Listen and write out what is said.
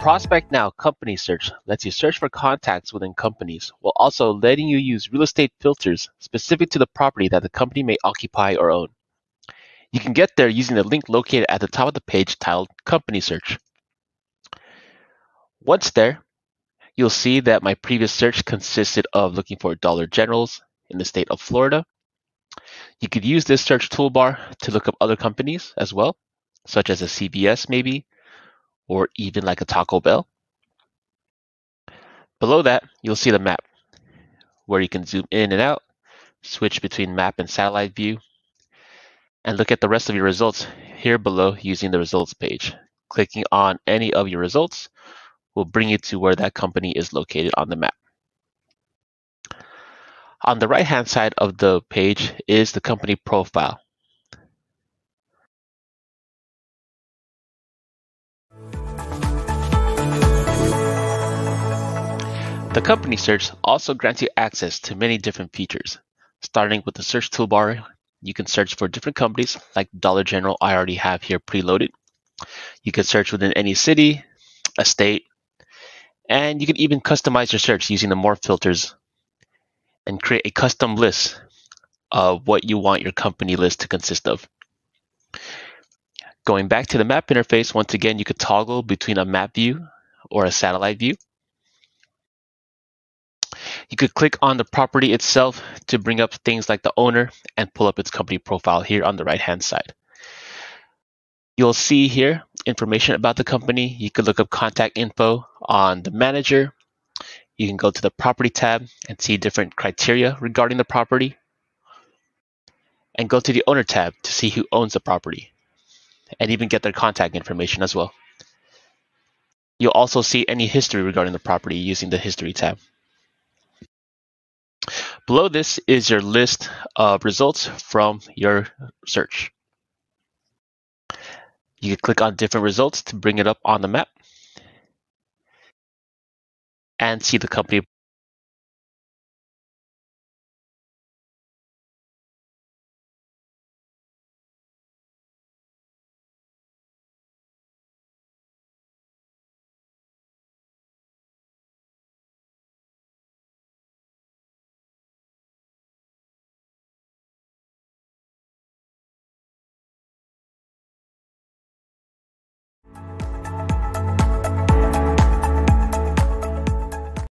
ProspectNow Company Search lets you search for contacts within companies while also letting you use real estate filters specific to the property that the company may occupy or own. You can get there using the link located at the top of the page titled Company Search. Once there, you'll see that my previous search consisted of looking for Dollar Generals in the state of Florida. You could use this search toolbar to look up other companies as well, such as a CVS maybe, or even like a Taco Bell. Below that, you'll see the map, where you can zoom in and out, switch between map and satellite view, and look at the rest of your results here below using the results page. Clicking on any of your results will bring you to where that company is located on the map. On the right hand side of the page is the company profile. The company search also grants you access to many different features. Starting with the search toolbar, you can search for different companies like Dollar General I already have here preloaded. You can search within any city, a state, and you can even customize your search using the more filters and create a custom list of what you want your company list to consist of. Going back to the map interface, once again, you could toggle between a map view or a satellite view. You could click on the property itself to bring up things like the owner and pull up its company profile here on the right hand side. You'll see here information about the company. You could look up contact info on the manager. You can go to the property tab and see different criteria regarding the property. And go to the owner tab to see who owns the property and even get their contact information as well. You'll also see any history regarding the property using the history tab. Below this is your list of results from your search. You can click on different results to bring it up on the map and see the company